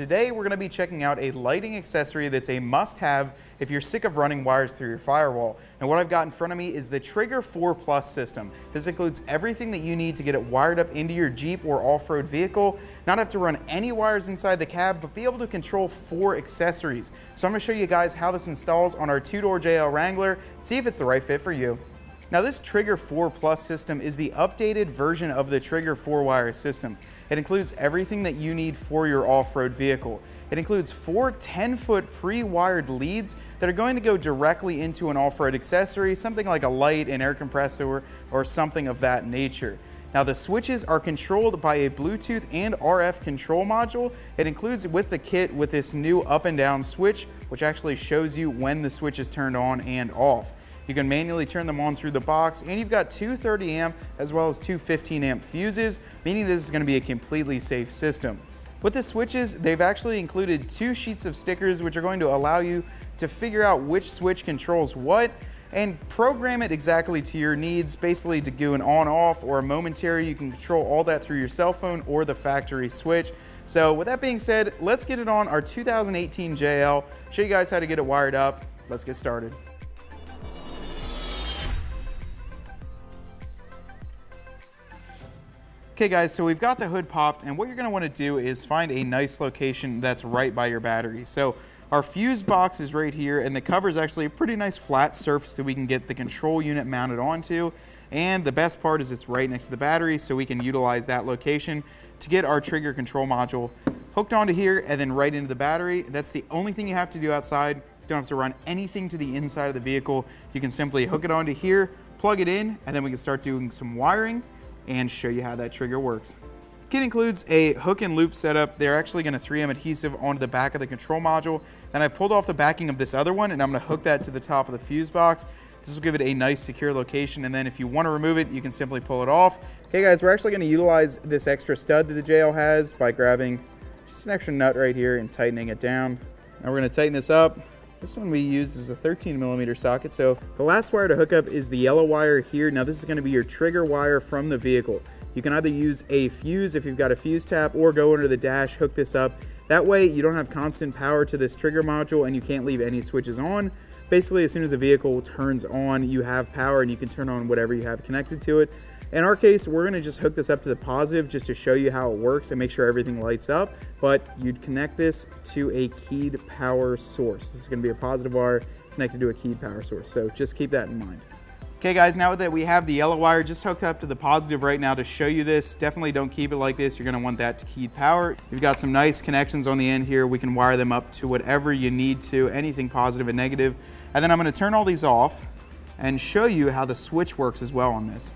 today we're going to be checking out a lighting accessory that's a must-have if you're sick of running wires through your firewall. And what I've got in front of me is the Trigger 4 Plus system. This includes everything that you need to get it wired up into your Jeep or off-road vehicle, not have to run any wires inside the cab, but be able to control four accessories. So I'm going to show you guys how this installs on our two-door JL Wrangler, see if it's the right fit for you. Now this Trigger 4 Plus system is the updated version of the Trigger 4 wire system. It includes everything that you need for your off-road vehicle. It includes four 10-foot pre-wired leads that are going to go directly into an off-road accessory, something like a light, an air compressor, or something of that nature. Now the switches are controlled by a Bluetooth and RF control module. It includes with the kit with this new up and down switch, which actually shows you when the switch is turned on and off. You can manually turn them on through the box and you've got two 30 amp as well as two 15 amp fuses, meaning this is gonna be a completely safe system. With the switches, they've actually included two sheets of stickers which are going to allow you to figure out which switch controls what and program it exactly to your needs, basically to do an on off or a momentary. You can control all that through your cell phone or the factory switch. So with that being said, let's get it on our 2018 JL, show you guys how to get it wired up. Let's get started. Okay guys, so we've got the hood popped and what you're gonna wanna do is find a nice location that's right by your battery. So our fuse box is right here and the cover is actually a pretty nice flat surface that we can get the control unit mounted onto. And the best part is it's right next to the battery so we can utilize that location to get our trigger control module hooked onto here and then right into the battery. That's the only thing you have to do outside. You don't have to run anything to the inside of the vehicle. You can simply hook it onto here, plug it in, and then we can start doing some wiring and show you how that trigger works. Kit includes a hook and loop setup. They're actually going to 3M adhesive onto the back of the control module. And I've pulled off the backing of this other one and I'm going to hook that to the top of the fuse box. This will give it a nice secure location and then if you want to remove it, you can simply pull it off. Okay guys, we're actually going to utilize this extra stud that the JL has by grabbing just an extra nut right here and tightening it down. Now we're going to tighten this up. This one we use is a 13 millimeter socket. So the last wire to hook up is the yellow wire here. Now this is gonna be your trigger wire from the vehicle. You can either use a fuse if you've got a fuse tap or go under the dash, hook this up. That way you don't have constant power to this trigger module and you can't leave any switches on. Basically, as soon as the vehicle turns on, you have power and you can turn on whatever you have connected to it. In our case, we're gonna just hook this up to the positive just to show you how it works and make sure everything lights up, but you'd connect this to a keyed power source. This is gonna be a positive wire connected to a keyed power source, so just keep that in mind. Okay guys, now that we have the yellow wire just hooked up to the positive right now to show you this, definitely don't keep it like this. You're gonna want that to keyed power. You've got some nice connections on the end here. We can wire them up to whatever you need to, anything positive and negative. And then I'm gonna turn all these off and show you how the switch works as well on this.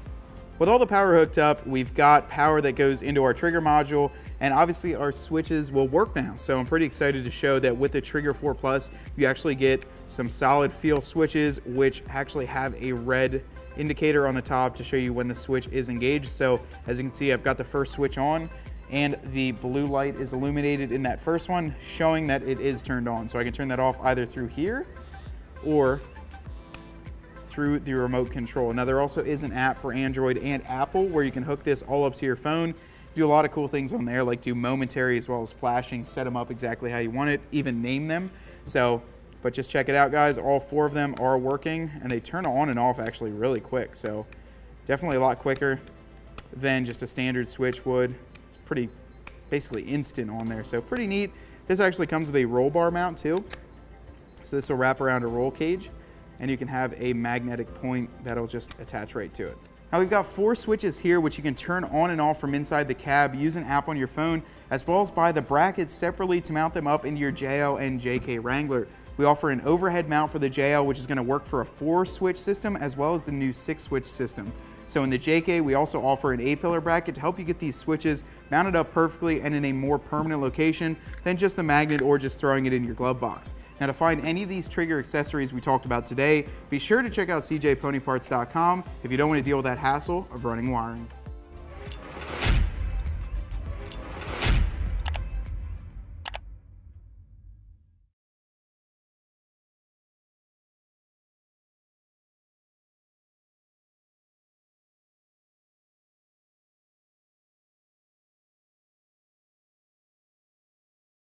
With all the power hooked up, we've got power that goes into our trigger module, and obviously our switches will work now. So I'm pretty excited to show that with the Trigger 4 Plus, you actually get some solid feel switches, which actually have a red indicator on the top to show you when the switch is engaged. So as you can see, I've got the first switch on, and the blue light is illuminated in that first one, showing that it is turned on. So I can turn that off either through here or through the remote control. Now there also is an app for Android and Apple where you can hook this all up to your phone. Do a lot of cool things on there like do momentary as well as flashing, set them up exactly how you want it, even name them. So, but just check it out guys, all four of them are working and they turn on and off actually really quick. So definitely a lot quicker than just a standard switch would. It's pretty basically instant on there. So pretty neat. This actually comes with a roll bar mount too. So this will wrap around a roll cage and you can have a magnetic point that'll just attach right to it. Now we've got four switches here which you can turn on and off from inside the cab, use an app on your phone, as well as buy the brackets separately to mount them up into your JL and JK Wrangler. We offer an overhead mount for the JL which is going to work for a four switch system as well as the new six switch system. So in the JK, we also offer an A-pillar bracket to help you get these switches mounted up perfectly and in a more permanent location than just the magnet or just throwing it in your glove box. Now to find any of these trigger accessories we talked about today, be sure to check out cjponyparts.com if you don't want to deal with that hassle of running wiring.